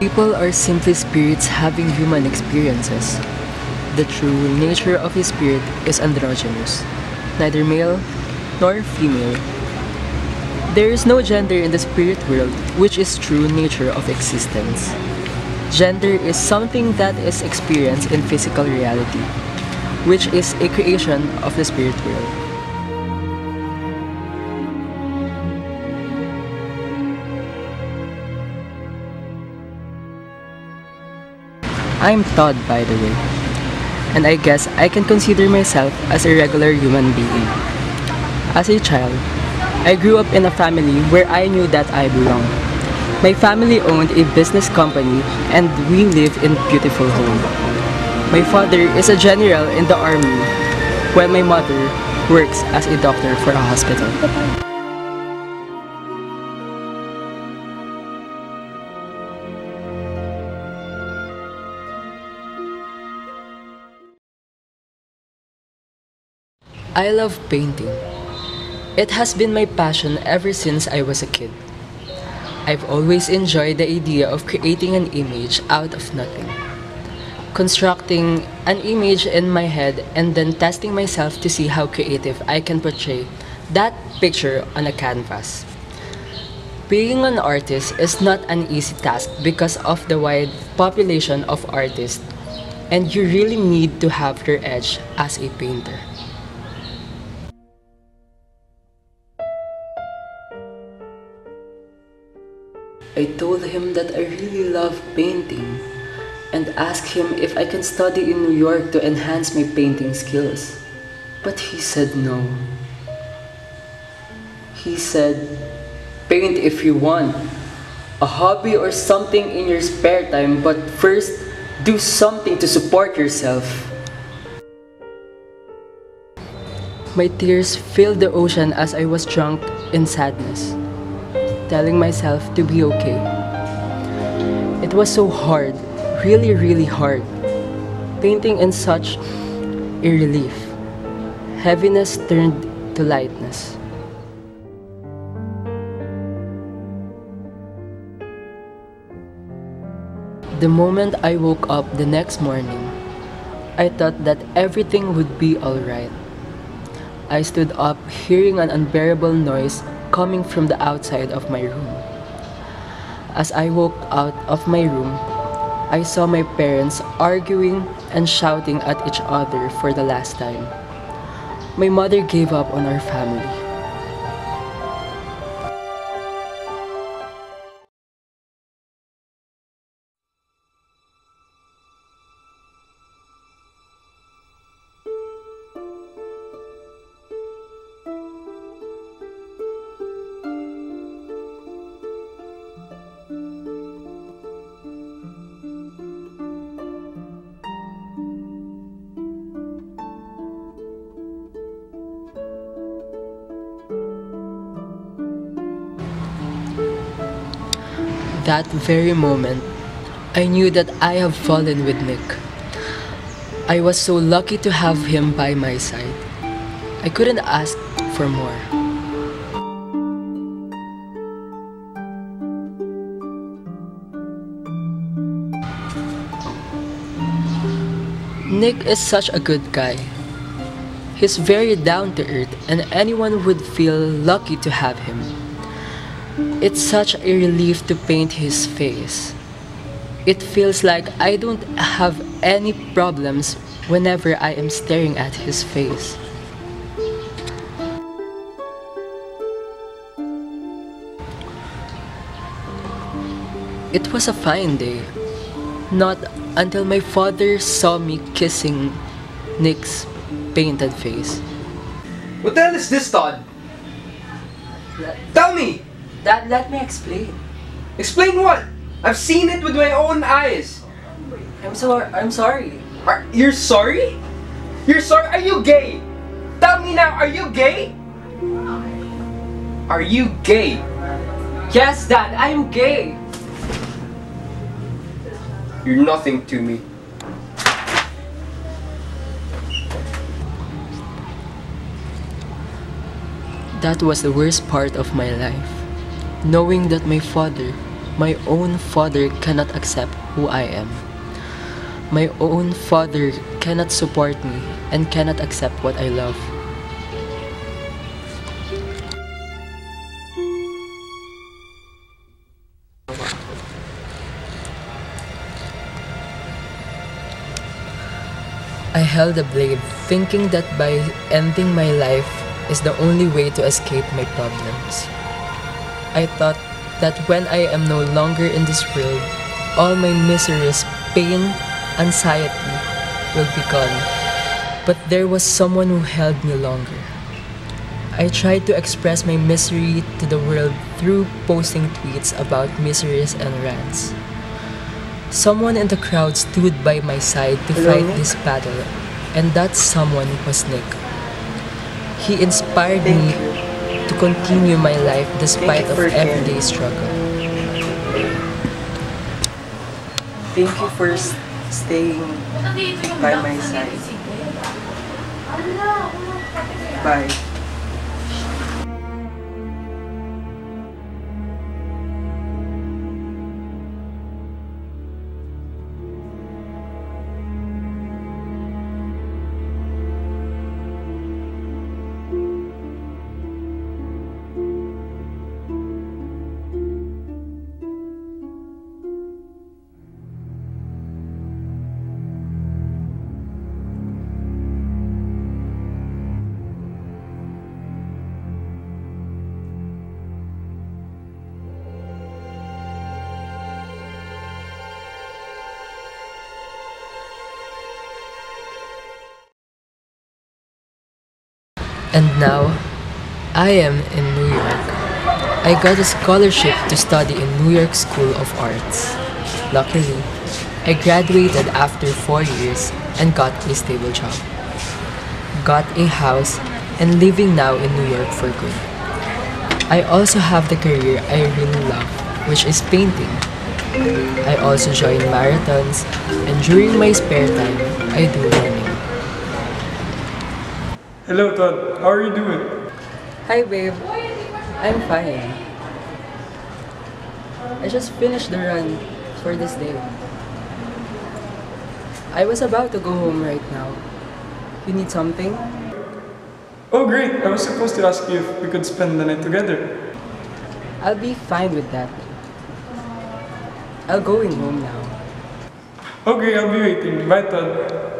People are simply spirits having human experiences. The true nature of a spirit is androgynous, neither male nor female. There is no gender in the spirit world, which is true nature of existence. Gender is something that is experienced in physical reality, which is a creation of the spirit world. I'm Todd, by the way. And I guess I can consider myself as a regular human being. As a child, I grew up in a family where I knew that I belong. My family owned a business company and we live in beautiful home. My father is a general in the army, while my mother works as a doctor for a hospital. I love painting. It has been my passion ever since I was a kid. I've always enjoyed the idea of creating an image out of nothing. Constructing an image in my head and then testing myself to see how creative I can portray that picture on a canvas. Being an artist is not an easy task because of the wide population of artists, and you really need to have your edge as a painter. I told him that I really love painting and asked him if I can study in New York to enhance my painting skills. But he said no. He said, paint if you want, a hobby or something in your spare time, but first, do something to support yourself. My tears filled the ocean as I was drunk in sadness telling myself to be okay. It was so hard, really, really hard. Painting in such a relief. Heaviness turned to lightness. The moment I woke up the next morning, I thought that everything would be alright. I stood up hearing an unbearable noise coming from the outside of my room. As I walked out of my room, I saw my parents arguing and shouting at each other for the last time. My mother gave up on our family. That very moment, I knew that I have fallen with Nick. I was so lucky to have him by my side. I couldn't ask for more. Nick is such a good guy. He's very down to earth, and anyone would feel lucky to have him. It's such a relief to paint his face. It feels like I don't have any problems whenever I am staring at his face. It was a fine day. Not until my father saw me kissing Nick's painted face. What the hell is this, Todd? Tell me! Dad, let me explain. Explain what? I've seen it with my own eyes. I'm sorry. I'm sorry. Are, you're sorry? You're sorry? Are you gay? Tell me now, are you gay? Are you gay? Yes, Dad, I'm gay. You're nothing to me. That was the worst part of my life. Knowing that my father My own father cannot accept who I am. My own father cannot support me and cannot accept what I love. I held a blade, thinking that by ending my life is the only way to escape my problems. I thought that when I am no longer in this world, all my miseries, pain, anxiety will be gone. But there was someone who held me longer. I tried to express my misery to the world through posting tweets about miseries and rants. Someone in the crowd stood by my side to fight this battle, and that someone was Nick. He inspired me continue my life despite of everyday struggle. Thank you for staying by my side. Bye. And now, I am in New York. I got a scholarship to study in New York School of Arts. Luckily, I graduated after four years and got a stable job. Got a house and living now in New York for good. I also have the career I really love, which is painting. I also join marathons and during my spare time, I do running. Hello, Todd. How are you doing? Hi, babe. I'm fine. I just finished the run for this day. I was about to go home right now. You need something? Oh, great. I was supposed to ask you if we could spend the night together. I'll be fine with that. I'll go in home now. Okay, I'll be waiting. Bye, Todd.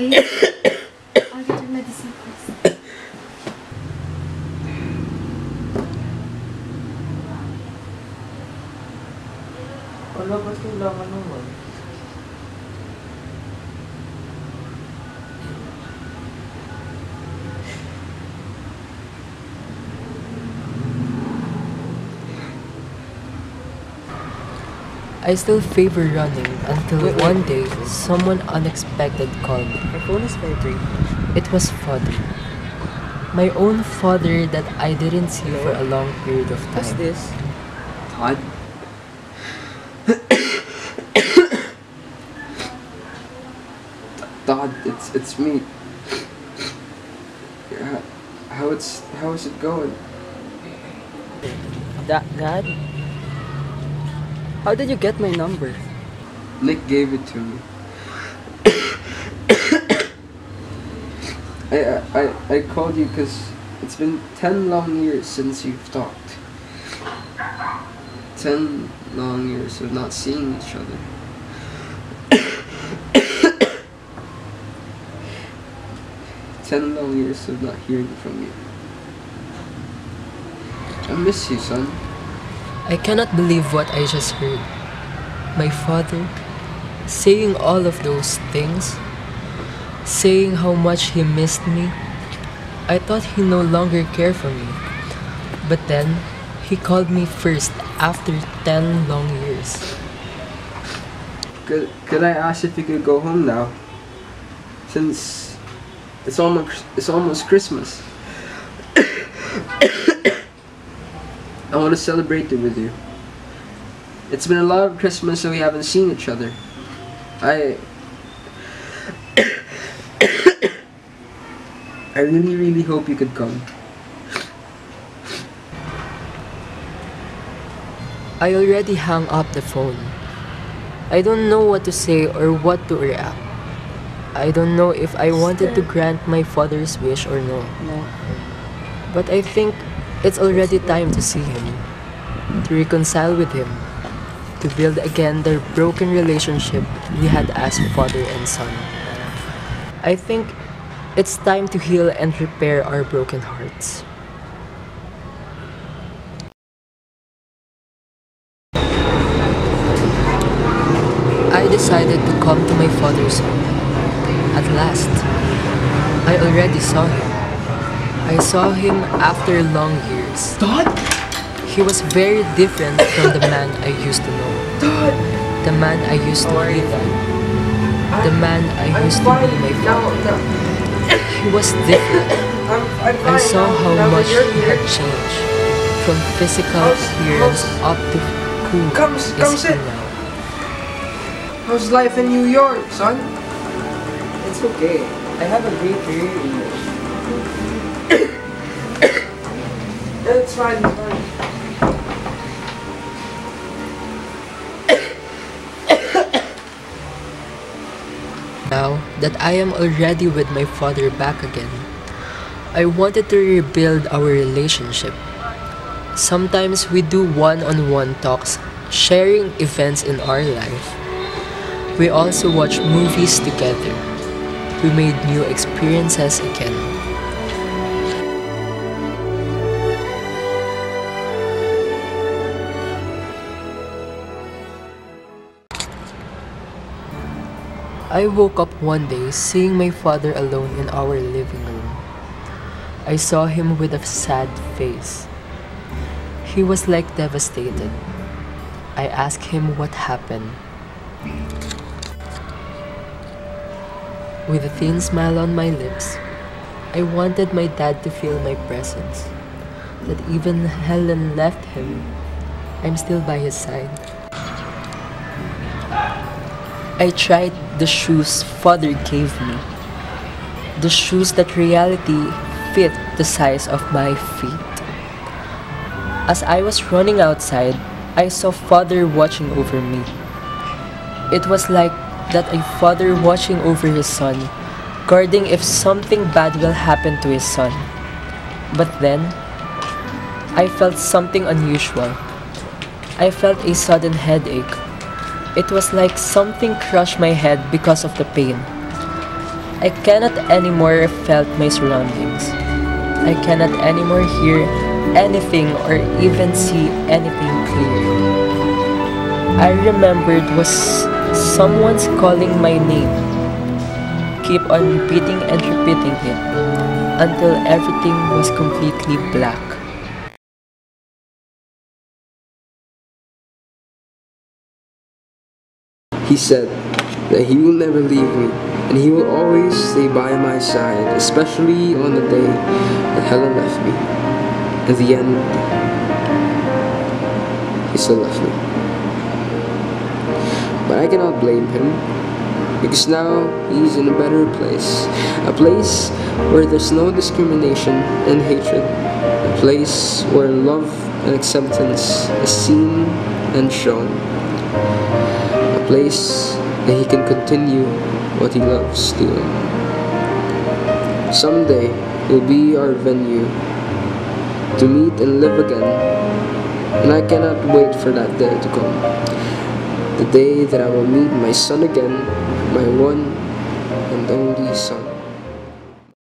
I'll get your medicine first. Wala, ba't kailangan naman? I still favor running until Wait, wait. one day someone unexpected called me. My phone is vibrating. It was father. My own father that I didn't see for a long period of What's time. this? Todd? Todd, it's it's me. Yeah, How it's how is it going? Da- Dad? How did you get my number? Nick gave it to me. I I I called you because it's been ten long years since you've talked. Ten long years of not seeing each other. Ten long years of not hearing from you. I miss you, son. I cannot believe what I just heard. My father saying all of those things, saying how much he missed me. I thought he no longer cared for me. But then, he called me first after 10 long years. Could, could I ask if you could go home now? Since it's almost it's almost Christmas. I want to celebrate it with you. It's been a lot of Christmas and we haven't seen each other. I I really really hope you could come. I already hung up the phone. I don't know what to say or what to react. I don't know if I wanted to grant my father's wish or no. But I think it's already time to see him, to reconcile with him, to build again the broken relationship we had as father and son. I think it's time to heal and repair our broken hearts. I decided to come to my father's home. At last, I already saw him. I saw him after long years. Dad? He was very different from the man I used to know. Dad! The man I used to live with. The man I used to fine be my now. father. now. He was different. I'm, I'm I saw now. how Now much he here. had changed. From physical How's- appearance how's- up to who Come- is come he sit. now. How's life in New York, son? It's okay. I have a great career this. Fine. Now that I am already with my father back again, I wanted to rebuild our relationship. Sometimes we do one on one talks, sharing events in our life. We also watch movies together. We made new experiences again. I woke up one day seeing my father alone in our living room. I saw him with a sad face. He was like devastated. I asked him what happened. With a thin smile on my lips, I wanted my dad to feel my presence. That even Helen left him, I'm still by his side. I tried the shoes father gave me. The shoes that reality fit the size of my feet. As I was running outside, I saw father watching over me. It was like that a father watching over his son, guarding if something bad will happen to his son. But then, I felt something unusual. I felt a sudden headache. It was like something crushed my head because of the pain. I cannot anymore felt my surroundings. I cannot anymore hear anything or even see anything clearly. I remembered was someone's calling my name. Keep on repeating and repeating it until everything was completely black. He said that he will never leave me and he will always stay by my side, especially on the day that Helen left me. At the end, he still left me. But I cannot blame him because now he's in a better place. A place where there's no discrimination and hatred. A place where love and acceptance is seen and shown place that he can continue what he loves doing. Someday will be our venue to meet and live again, and I cannot wait for that day to come. The day that I will meet my son again, my one and only son.